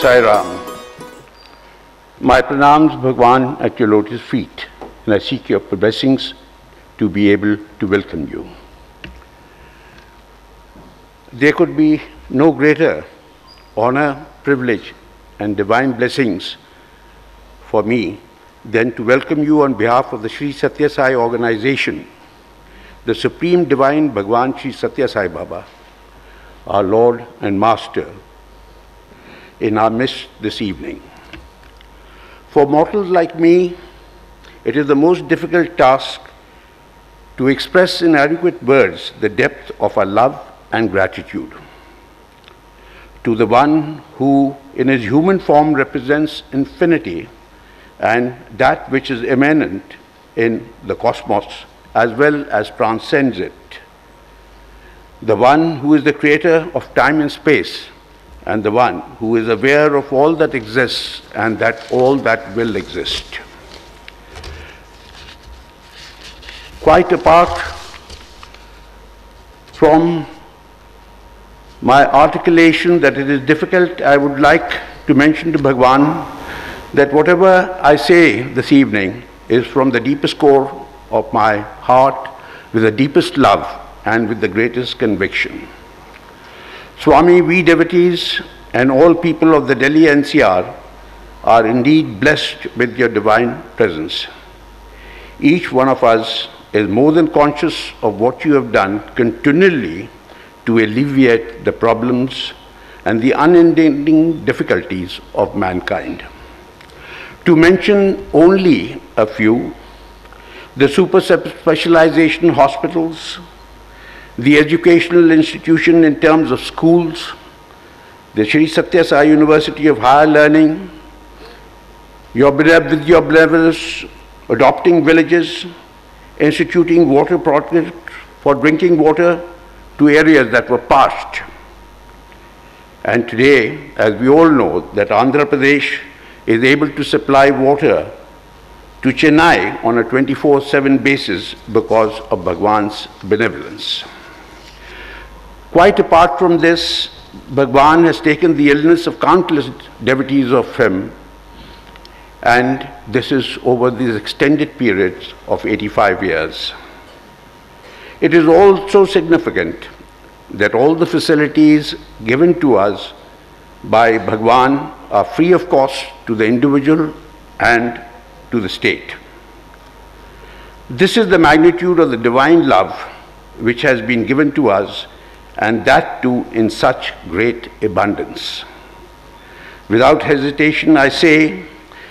Sai Ram. My pranams, Bhagwan, at your lotus feet, and I seek your blessings to be able to welcome you. There could be no greater honor, privilege, and divine blessings for me than to welcome you on behalf of the Sri Sathya Sai organization, the Supreme Divine Bhagwan Sri Sathya Sai Baba, our Lord and Master, in our midst this evening. For mortals like me, it is the most difficult task to express in adequate words the depth of our love and gratitude to the one who, in his human form, represents infinity and that which is immanent in the cosmos as well as transcends it. The one who is the creator of time and space and the one who is aware of all that exists and that all that will exist. Quite apart from my articulation that it is difficult, I would like to mention to Bhagwan that whatever I say this evening is from the deepest core of my heart, with the deepest love and with the greatest conviction. Swami, we devotees and all people of the Delhi NCR are indeed blessed with your divine presence. Each one of us is more than conscious of what you have done continually to alleviate the problems and the unending difficulties of mankind. To mention only a few, the super specialization hospitals, the educational institution in terms of schools, the Sri Sathya Sai University of Higher Learning, your your benevolence, adopting villages, instituting water projects for drinking water to areas that were parched. And today, as we all know, that Andhra Pradesh is able to supply water to Chennai on a 24-7 basis because of Bhagwan's benevolence. Quite apart from this, Bhagwan has taken the illness of countless devotees of him, and this is over these extended periods of 85 years. It is also significant that all the facilities given to us by Bhagwan are free of cost to the individual and to the state. This is the magnitude of the divine love which has been given to us and that too in such great abundance. Without hesitation, I say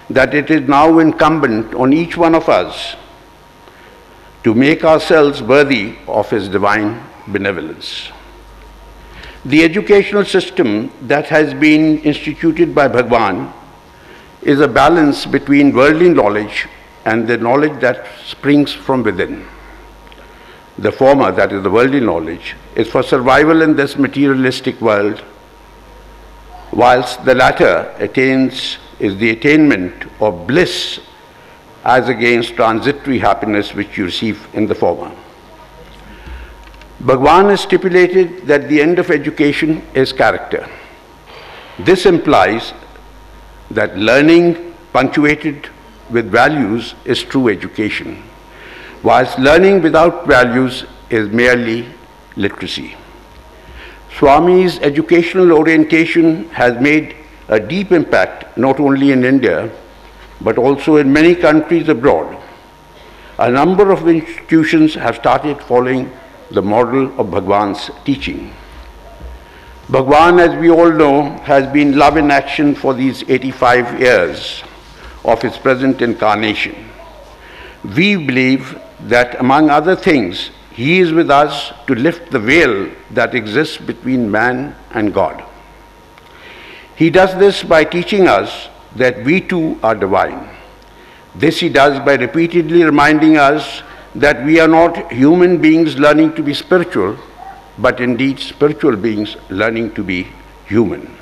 that it is now incumbent on each one of us to make ourselves worthy of His divine benevolence. The educational system that has been instituted by Bhagwan is a balance between worldly knowledge and the knowledge that springs from within. The former, that is the worldly knowledge, is for survival in this materialistic world, whilst the latter attains is the attainment of bliss as against transitory happiness which you receive in the former. Bhagwan has stipulated that the end of education is character. This implies that learning punctuated with values is true education whilst learning without values is merely literacy. Swami's educational orientation has made a deep impact not only in India but also in many countries abroad. A number of institutions have started following the model of Bhagwan's teaching. Bhagwan, as we all know, has been love in action for these 85 years of his present incarnation. We believe that, among other things, He is with us to lift the veil that exists between man and God. He does this by teaching us that we too are divine. This He does by repeatedly reminding us that we are not human beings learning to be spiritual, but indeed spiritual beings learning to be human.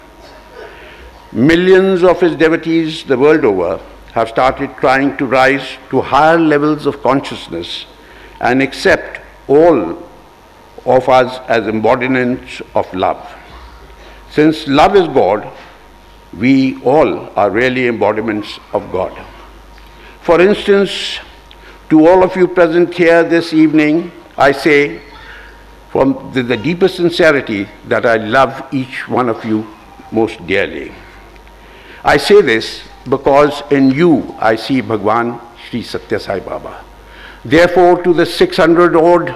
Millions of His devotees the world over have started trying to rise to higher levels of consciousness and accept all of us as embodiments of love. Since love is God, we all are really embodiments of God. For instance, to all of you present here this evening, I say from the, the deepest sincerity that I love each one of you most dearly. I say this because in you I see Bhagwan Sri Sathya Sai Baba. Therefore, to the 600 odd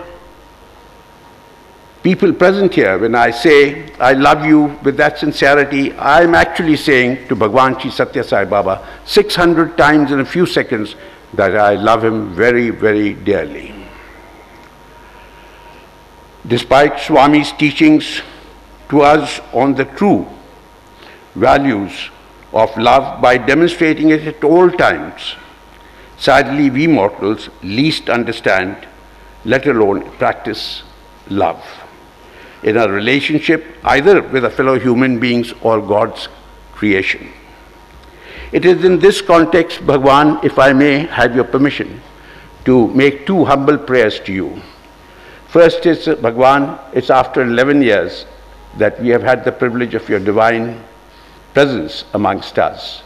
people present here, when I say I love you with that sincerity, I'm actually saying to Bhagwan Sri Sathya Sai Baba 600 times in a few seconds that I love him very, very dearly. Despite Swami's teachings to us on the true values of love by demonstrating it at all times, sadly we mortals least understand, let alone practice love in a relationship either with a fellow human beings or God's creation. It is in this context, Bhagwan, if I may have your permission, to make two humble prayers to you. First is, Bhagwan, it's after 11 years that we have had the privilege of your divine presence amongst us.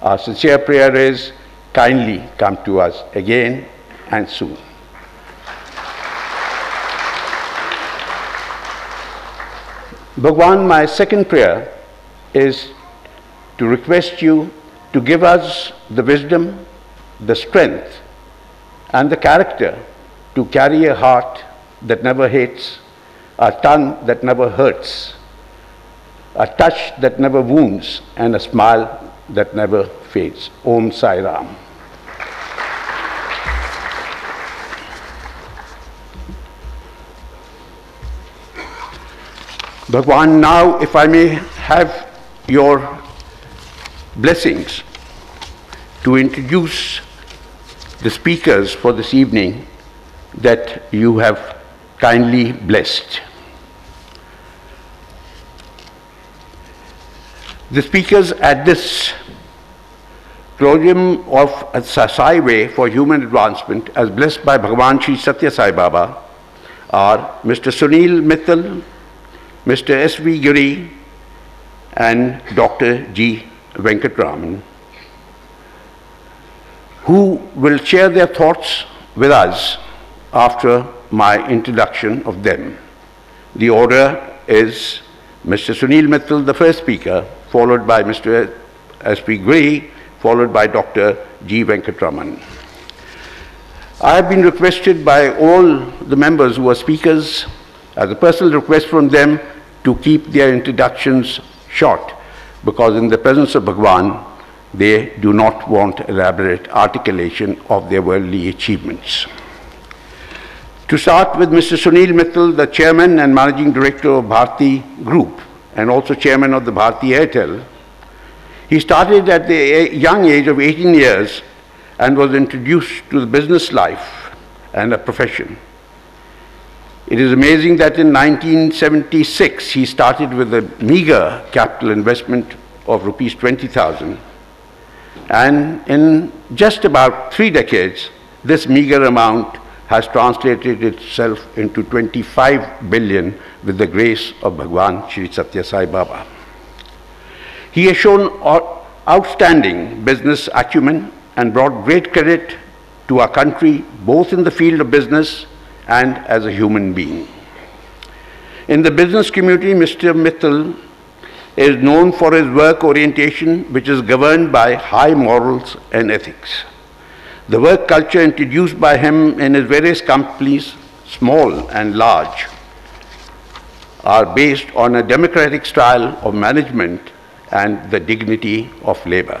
Our sincere prayer is, kindly come to us again and soon. Bhagwan, my second prayer is to request you to give us the wisdom, the strength, and the character to carry a heart that never hates, a tongue that never hurts, a touch that never wounds, and a smile that never fades. Om Sai Ram. Bhagwan, now if I may have your blessings to introduce the speakers for this evening that you have kindly blessed. The speakers at this Prodrome of Sai Way for Human Advancement, as blessed by Bhagavan Sri Sathya Sai Baba, are Mr. Sunil Mittal, Mr. S.V. Giri, and Dr. G. Venkatraman, who will share their thoughts with us after my introduction of them. The order is Mr. Sunil Mittal, the first speaker, followed by Mr. S.V. Giri, followed by Dr. G. Venkatraman. I have been requested by all the members who are speakers, as a personal request from them, to keep their introductions short because in the presence of Bhagwan, they do not want elaborate articulation of their worldly achievements. To start with Mr. Sunil Mittal, the chairman and managing director of Bharti Group and also chairman of the Bharti Airtel. He started at the young age of 18 years and was introduced to the business life and a profession. It is amazing that in 1976 he started with a meager capital investment of rupees 20,000 and in just about three decades this meager amount has translated itself into 25 billion with the grace of Bhagwan Sri Sathya Sai Baba. He has shown outstanding business acumen and brought great credit to our country both in the field of business and as a human being. In the business community, Mr. Mittal is known for his work orientation, which is governed by high morals and ethics. The work culture introduced by him in his various companies, small and large, are based on a democratic style of management and the dignity of labor.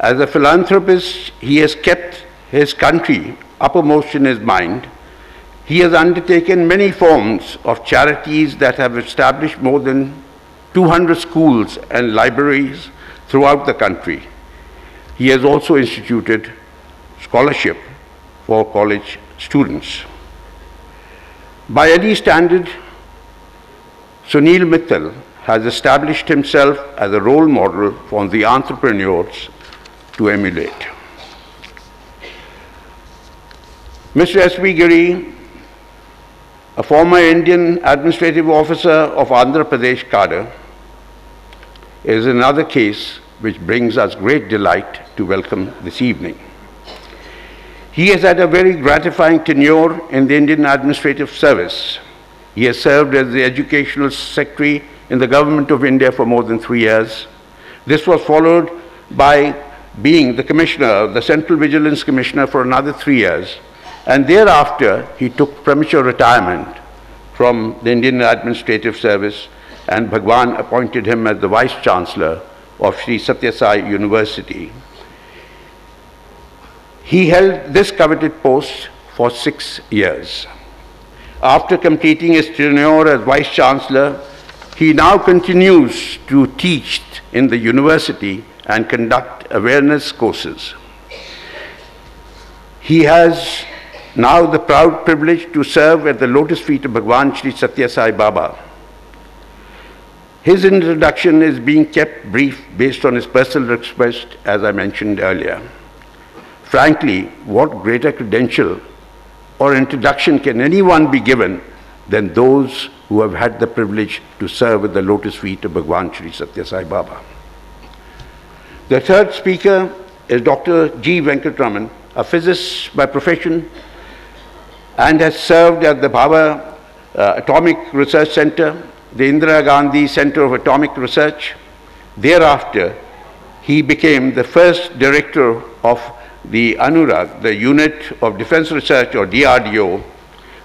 As a philanthropist, he has kept his country uppermost in his mind, he has undertaken many forms of charities that have established more than 200 schools and libraries throughout the country. He has also instituted scholarship for college students. By any standard, Sunil Mittal has established himself as a role model for the entrepreneurs to emulate. Mr. S.V. Giri, a former Indian administrative officer of Andhra Pradesh cadre, is another case which brings us great delight to welcome this evening. He has had a very gratifying tenure in the Indian Administrative Service. He has served as the Educational Secretary in the Government of India for more than three years. This was followed by being the Commissioner, the Central Vigilance Commissioner for another three years. And thereafter, he took premature retirement from the Indian Administrative Service and Bhagwan appointed him as the Vice Chancellor of Sri Sathya Sai University. He held this coveted post for six years. After completing his tenure as Vice Chancellor, he now continues to teach in the university and conduct awareness courses. He has now the proud privilege to serve at the lotus feet of Bhagwan Sri Sathya Sai Baba. His introduction is being kept brief based on his personal request, as I mentioned earlier. Frankly, what greater credential or introduction can anyone be given than those who have had the privilege to serve at the lotus feet of Bhagwan Sri Sathya Sai Baba. The third speaker is Dr. G. Venkatraman, a physicist by profession and has served at the Bhabha uh, Atomic Research Center, the Indira Gandhi Center of Atomic Research. Thereafter, he became the first director of the ANURAG, the Unit of Defense Research or DRDO,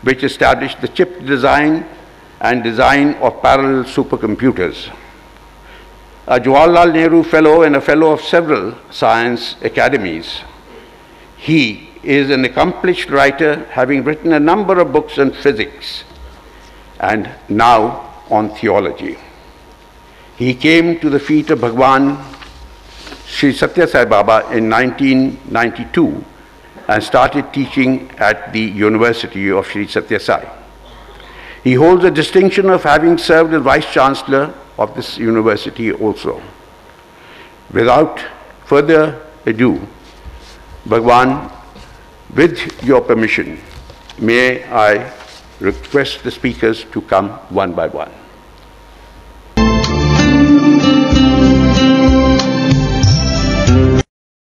which established the chip design and design of parallel supercomputers. A Jawaharlal Nehru Fellow and a Fellow of several science academies. He is an accomplished writer, having written a number of books on physics and now on theology. He came to the feet of Bhagwan Sri Sathya Sai Baba in 1992 and started teaching at the University of Sri Sathya Sai. He holds the distinction of having served as Vice Chancellor of this university also. Without further ado, Bhagwan with your permission, may I request the speakers to come one by one.